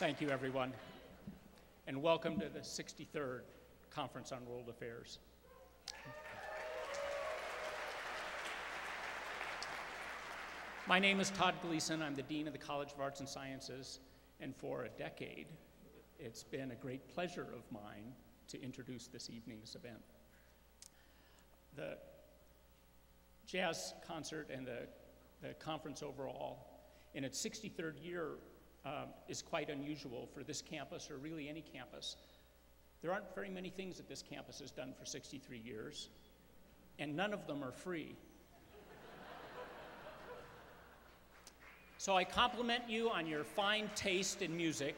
Thank you, everyone, and welcome to the 63rd Conference on World Affairs. My name is Todd Gleason. I'm the Dean of the College of Arts and Sciences, and for a decade, it's been a great pleasure of mine to introduce this evening's event. The jazz concert and the, the conference overall, in its 63rd year, um, is quite unusual for this campus or really any campus. There aren't very many things that this campus has done for 63 years, and none of them are free. so I compliment you on your fine taste in music.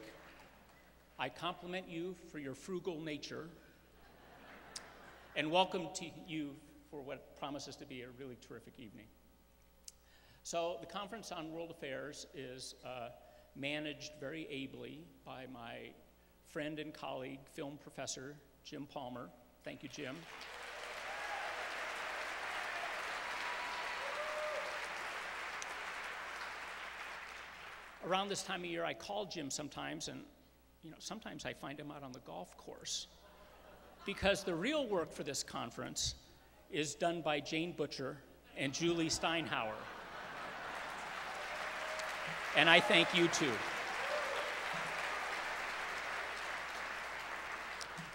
I compliment you for your frugal nature. And welcome to you for what promises to be a really terrific evening. So, the Conference on World Affairs is uh, managed very ably by my friend and colleague, film professor Jim Palmer. Thank you, Jim. Around this time of year, I call Jim sometimes, and you know, sometimes I find him out on the golf course. Because the real work for this conference is done by Jane Butcher and Julie Steinhauer. And I thank you too.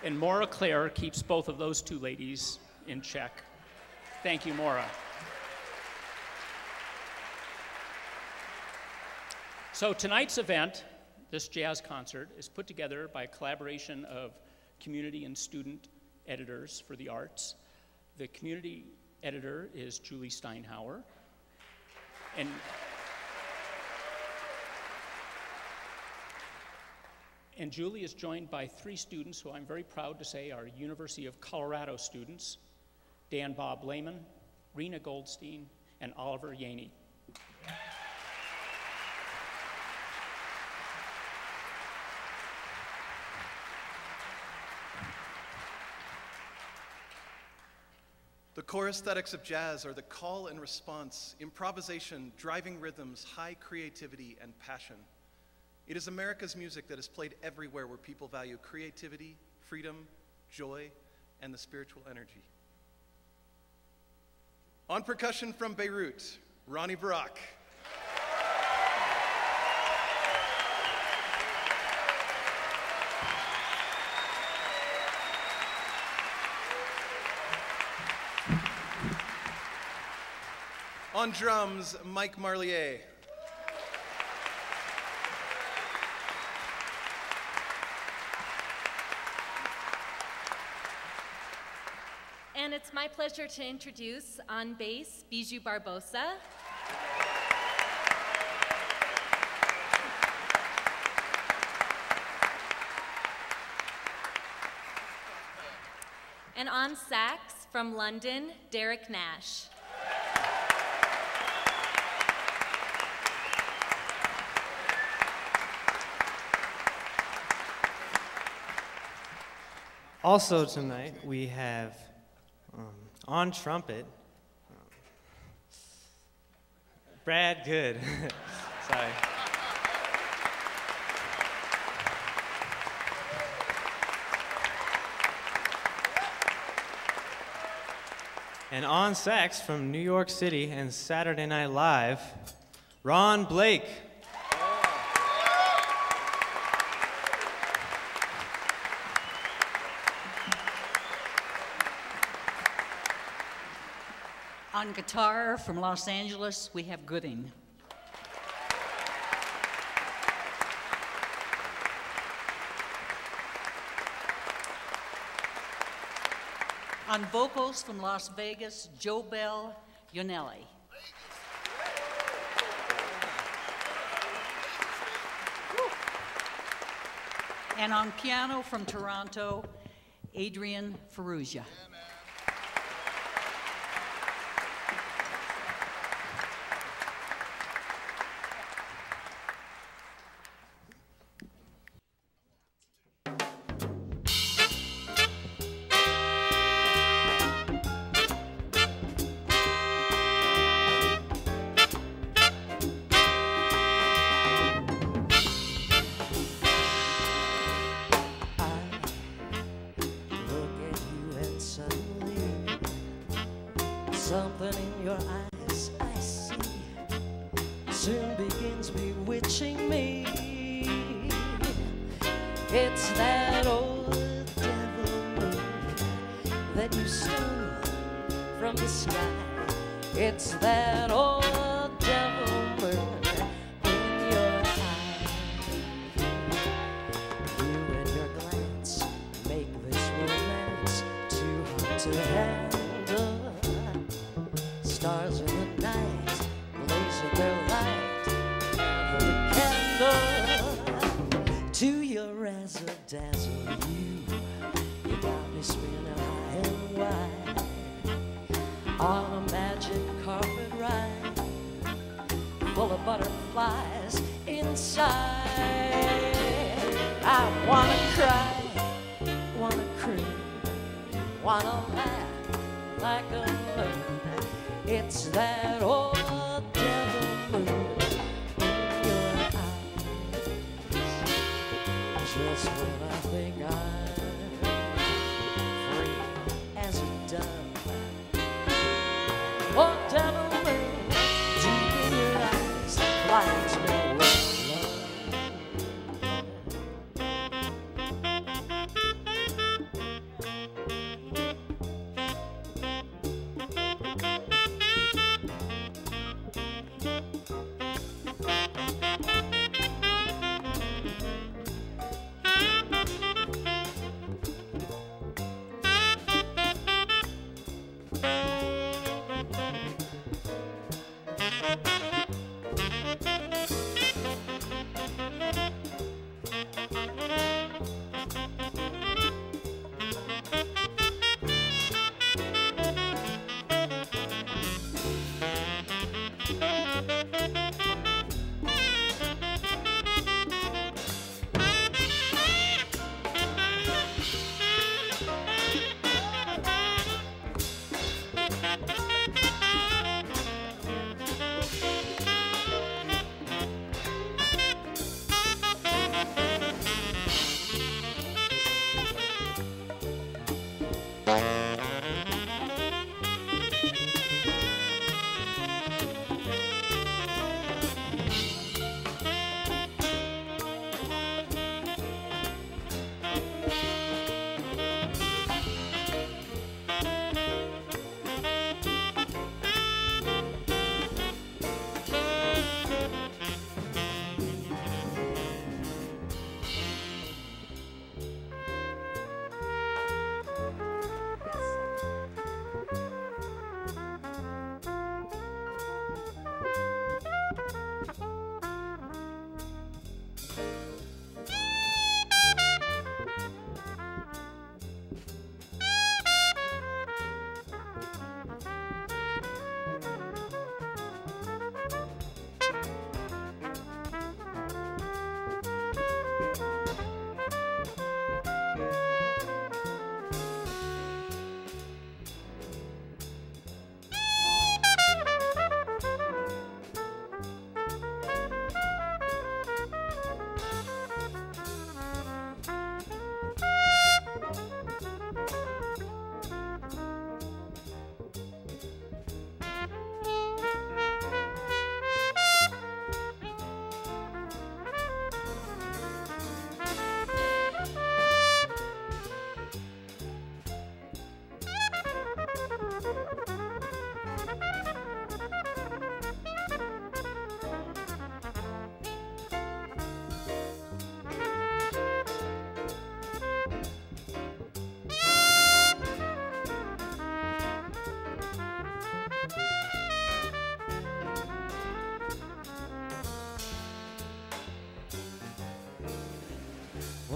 And Maura Claire keeps both of those two ladies in check. Thank you, Maura. So tonight's event, this jazz concert, is put together by a collaboration of community and student editors for the arts. The community editor is Julie Steinhauer. And And Julie is joined by three students who I'm very proud to say are University of Colorado students Dan Bob Lehman, Rena Goldstein, and Oliver Yaney. The core aesthetics of jazz are the call and response, improvisation, driving rhythms, high creativity, and passion. It is America's music that is played everywhere where people value creativity, freedom, joy, and the spiritual energy. On percussion from Beirut, Rony Barak. On drums, Mike Marlier. And it's my pleasure to introduce on bass Bijou Barbosa. And on sax from London, Derek Nash. Also tonight we have on trumpet um, Brad Goode. Sorry. And on sax from New York City and Saturday Night Live, Ron Blake. On guitar from Los Angeles, we have Gooding. On vocals from Las Vegas, Jo Belle Yonely. And on piano from Toronto, Adrian Farrugia. Wanna laugh like a loon. It's that old devil moon in your eyes. Just when I think I'm free as a dove.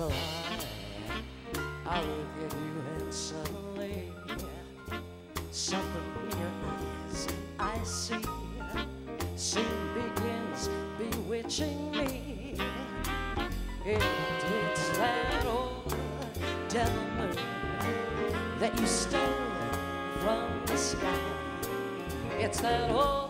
I, I look at you and suddenly something in your eyes I see soon begins bewitching me. It, it's that old devil moon that you stole from the sky. It's that old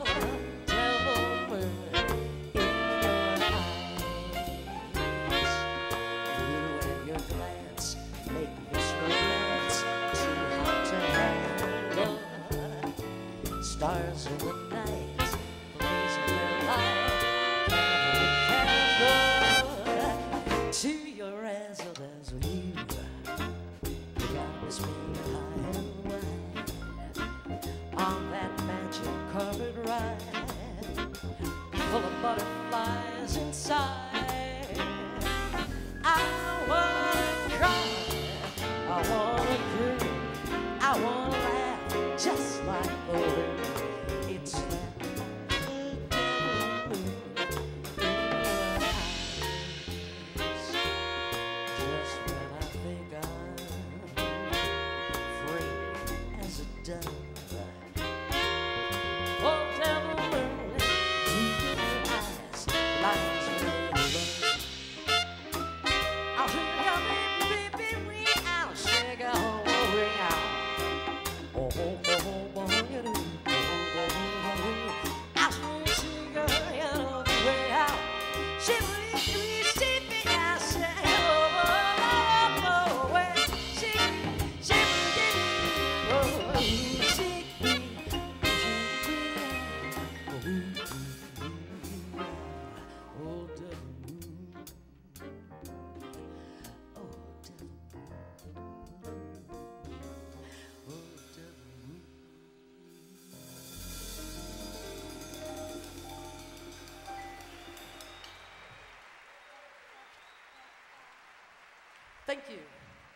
Thank you.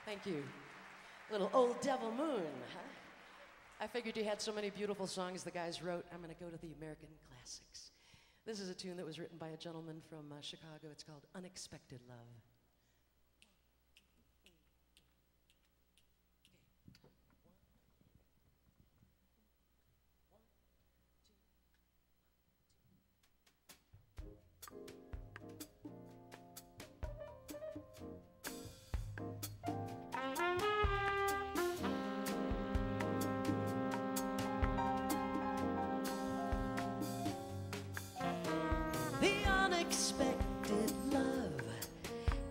Thank you. Little old devil moon, huh? I figured you had so many beautiful songs the guys wrote. I'm going to go to the American classics. This is a tune that was written by a gentleman from uh, Chicago. It's called Unexpected Love.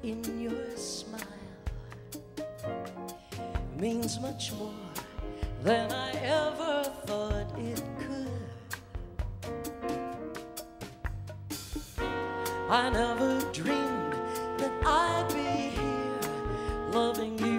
in your smile means much more than I ever thought it could. I never dreamed that I'd be here loving you.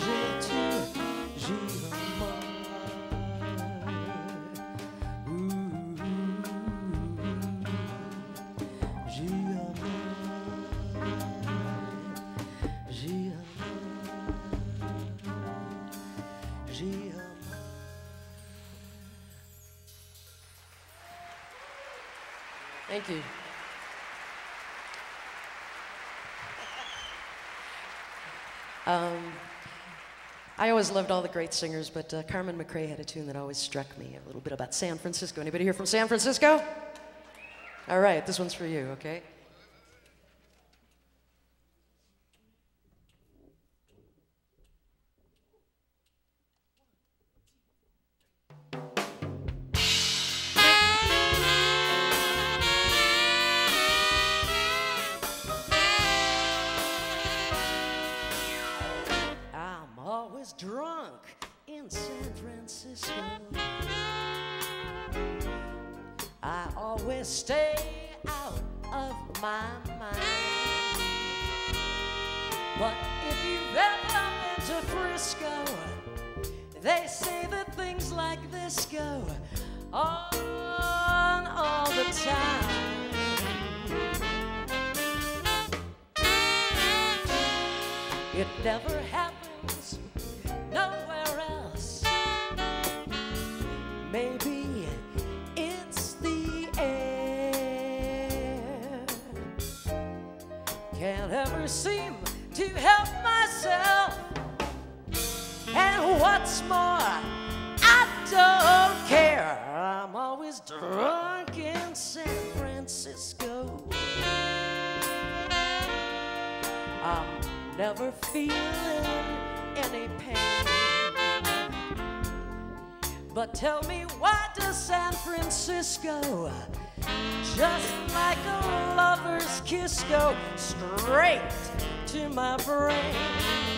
nager I always loved all the great singers, but uh, Carmen McRae had a tune that always struck me a little bit about San Francisco. Anybody here from San Francisco? All right, this one's for you, okay? It never happens nowhere else. Maybe it's the air. Can't ever seem to help myself. And what's more, never feeling any pain. But tell me, why does San Francisco, just like a lover's kiss, go straight to my brain?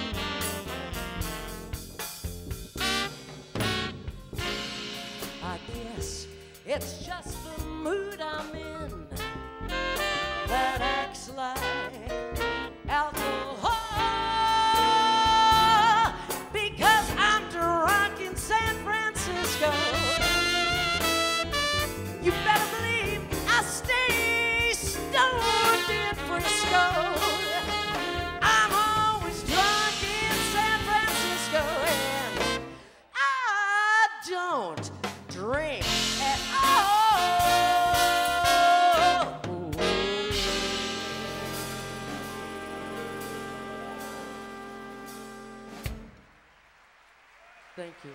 Thank you.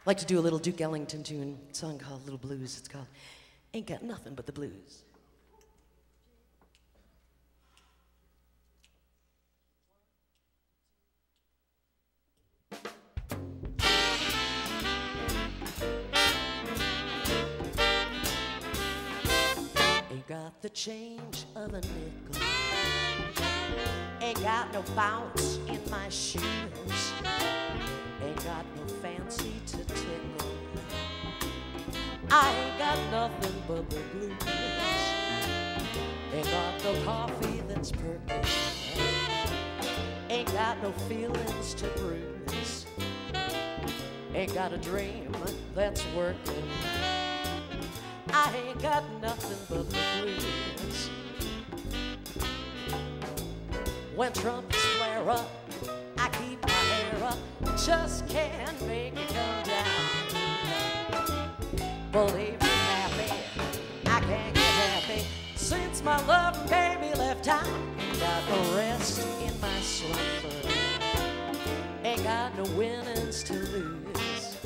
I'd like to do a little Duke Ellington tune, song called Little Blues. It's called Ain't Got Nothing But the Blues. Ain't got the change of a nickel ain't got no bounce in my shoes. Ain't got no fancy to tickle. I ain't got nothing but the blues. Ain't got no coffee that's perfect. Ain't got no feelings to bruise. Ain't got a dream that's working. I ain't got nothing but the blues. When trumpets flare up, I keep my hair up, just can't make it come down. Believe me, happy, I can't get happy since my love baby left town. Ain't got no rest in my slumber, ain't got no winnings to lose,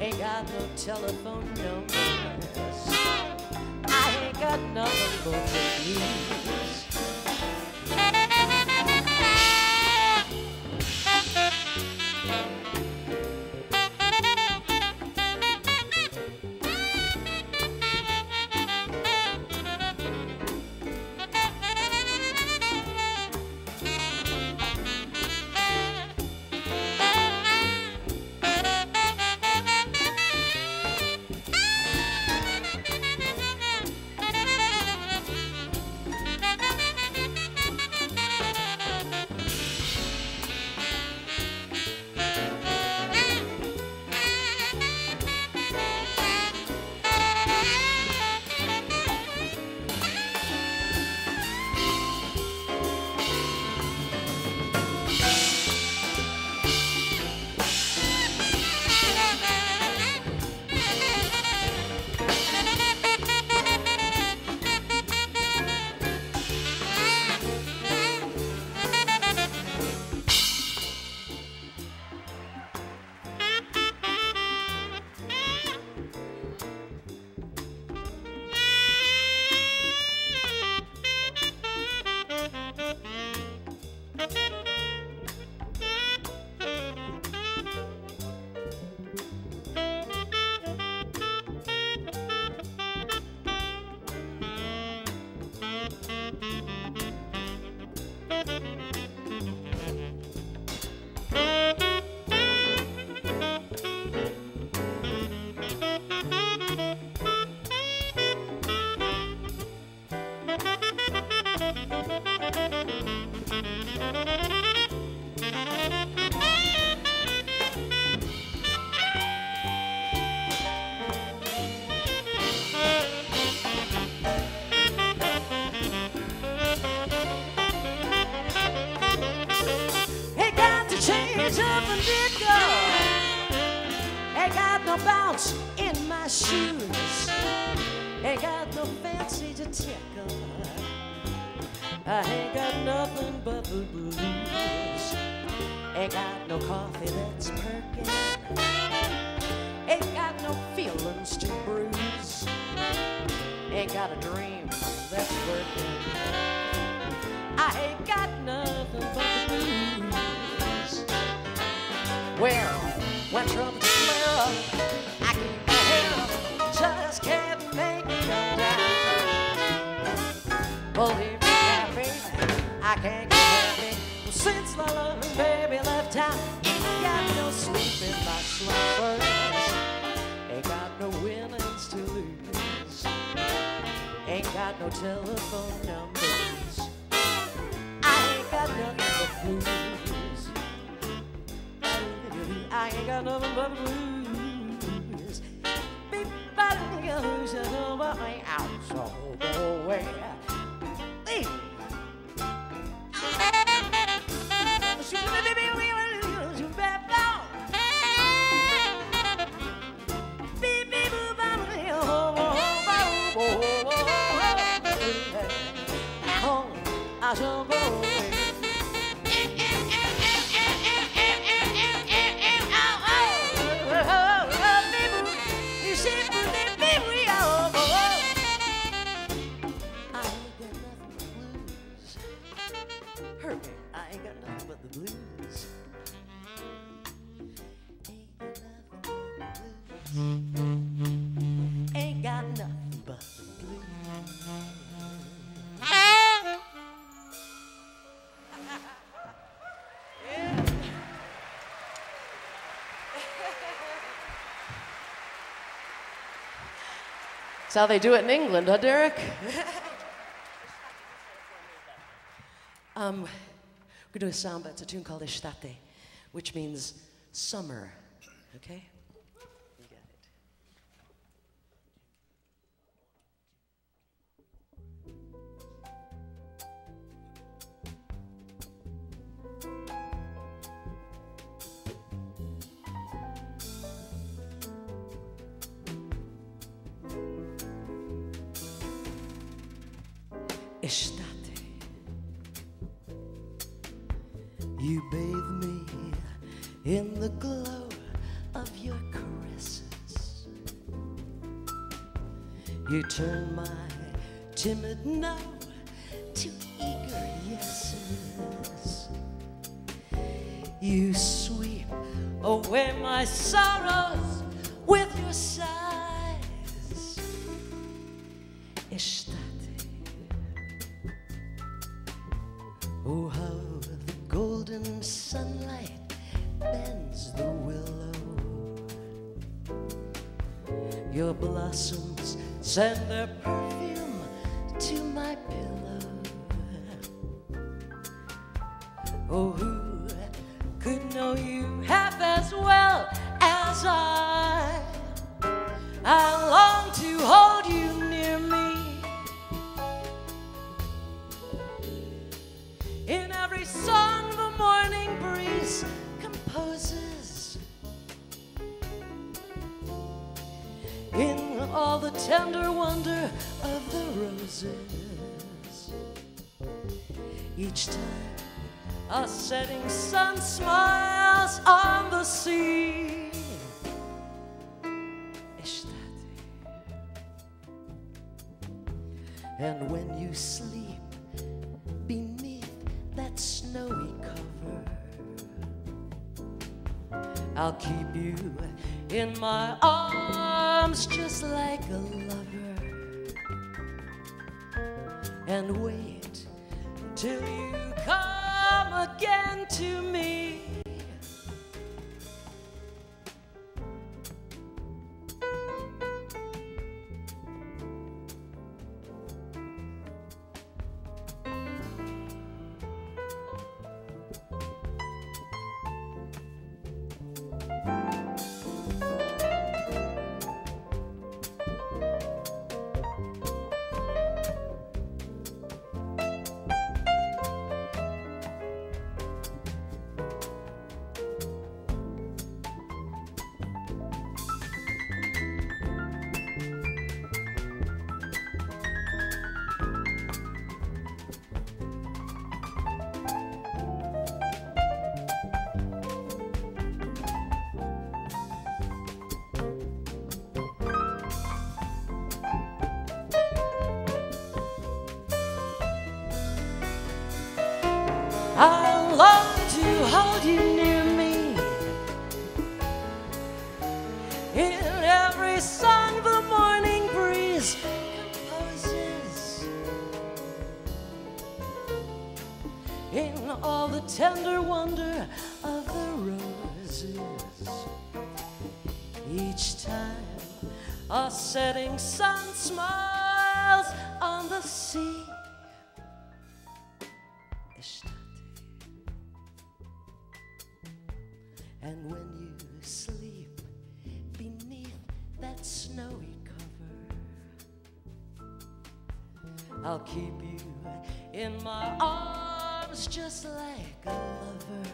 ain't got no telephone numbers. I ain't got nothing but the coffee got no telephone numbers. I ain't got nothing but blues. I ain't got nothing but blues. Ga, lose, ya, know, but out, so away. Hey. I shall That's how they do it in England, huh, Derek? um, we're gonna do a samba. It's a tune called Estate, which means summer. Okay? You bathe me in the glow of your caresses. You turn my timid no to eager yeses. You sweep away my sorrows with your sighs. Each time a setting sun smiles on the sea. And when you sleep beneath that snowy cover. I'll keep you in my arms just like a lover. And wait till you song the morning breeze composes. In all the tender wonder of the roses. Each time a setting sun smiles on the sea. I'll keep you in my arms just like a lover.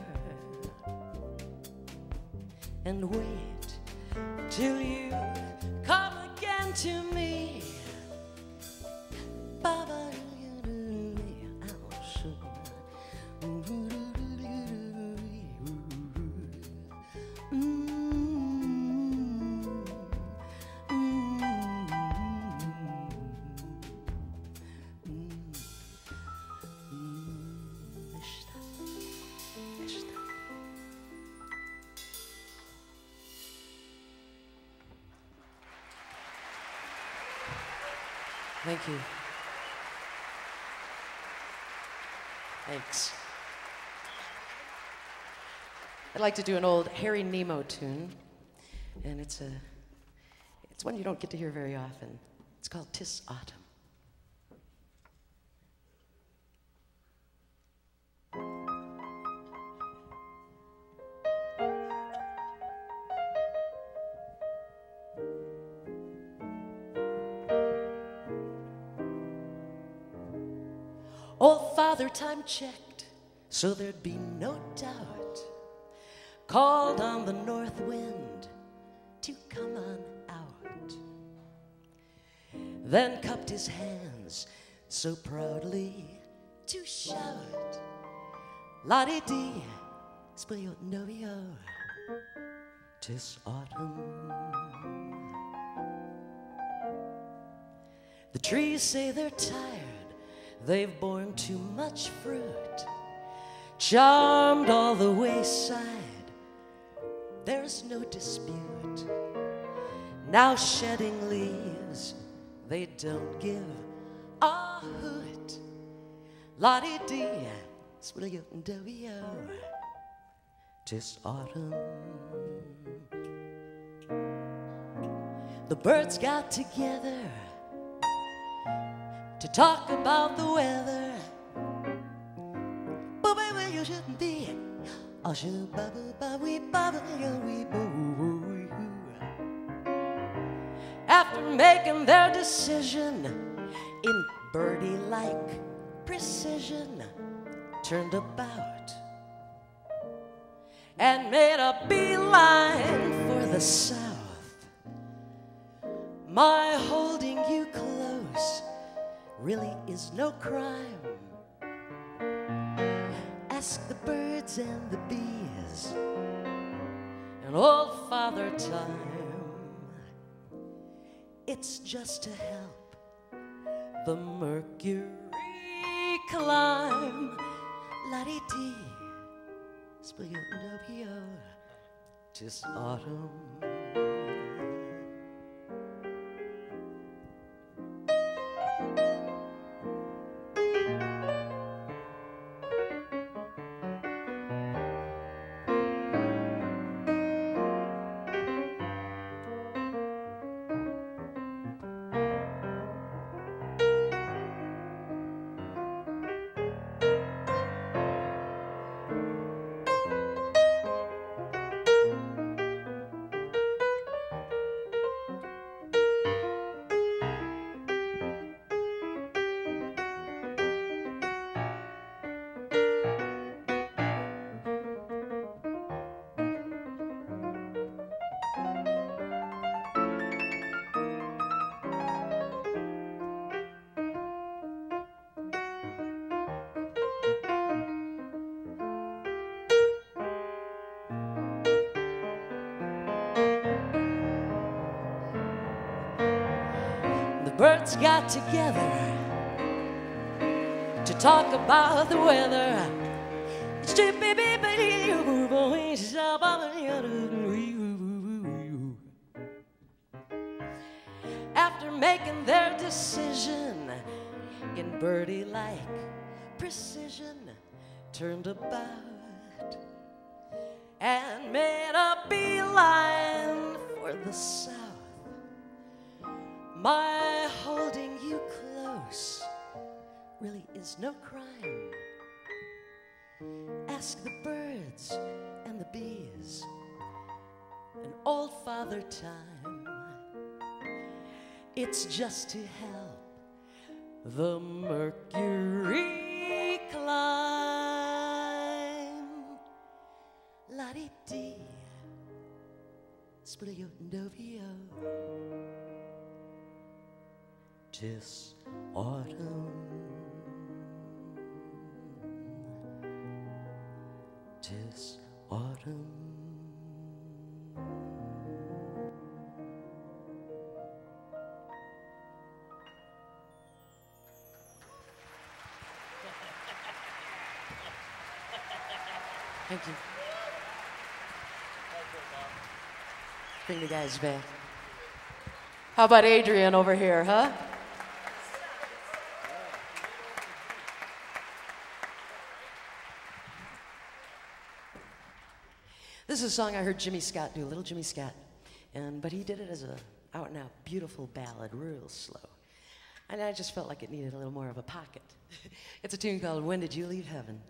And wait till you come again to me. I'd like to do an old Harry Nemo tune, and it's a it's one you don't get to hear very often. It's called Tis Autumn. Old Father Time checked, so there'd be no doubt. Called on the north wind to come on out. Then cupped his hands so proudly to shout, Lottie dee, spoil novio, tis autumn. The trees say they're tired, they've borne too much fruit, charmed all the wayside, there's no dispute. Now shedding leaves, they don't give a hoot. Lottie dee, spilio dovio, tis autumn. The birds got together to talk about the weather. But baby, you shouldn't be. After making their decision in birdie like precision, turned about and made a beeline for the south. My holding you close really is no crime. Ask the birds and the bees and old Father Time. It's just to help the mercury climb. La di dee, tis autumn. Birds got together to talk about the weather. After making their decision in birdie like precision, turned about and made a beeline for the south. My holding you close really is no crime. Ask the birds and the bees and old Father Time. It's just to help the mercury climb. La di sprio novio. Tis autumn. Tis autumn. Thank you. Bring the guys back. How about Adrian over here, huh? Is a song I heard Jimmy Scott do, little Jimmy Scott. And, but he did it as a out and out beautiful ballad, real slow. And I just felt like it needed a little more of a pocket. it's a tune called When Did You Leave Heaven?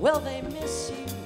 Will they miss you?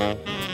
When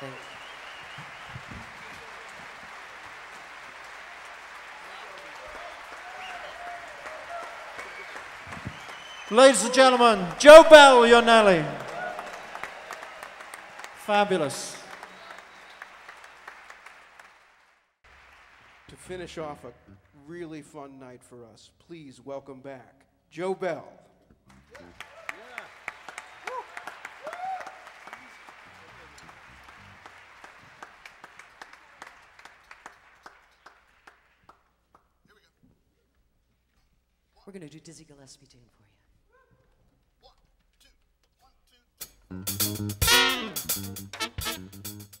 Thank you. Ladies and gentlemen, Jo Belle Yonely. Fabulous. To finish off a really fun night for us, please welcome back Joe Bell. to do Dizzy Gillespie tune for you. One, two, one, two.